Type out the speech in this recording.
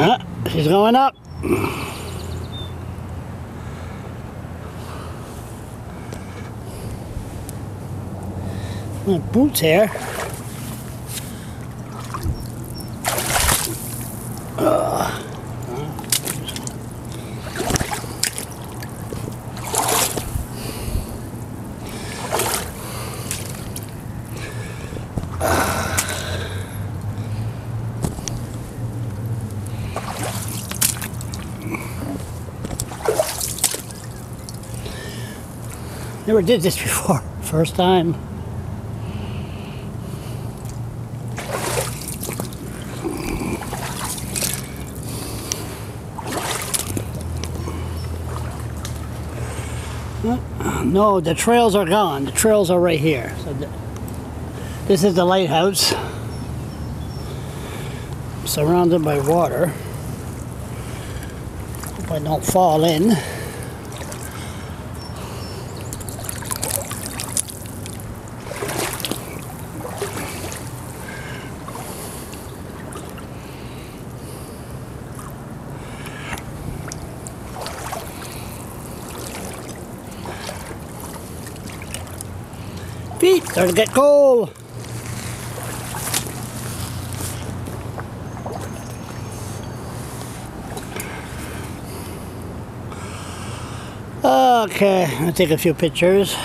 Ah, she's going up. My boots here. Never did this before. First time. No, the trails are gone. The trails are right here. So th this is the lighthouse. Surrounded by water. Hope I don't fall in. Feet starting to get cold. Okay, I'll take a few pictures.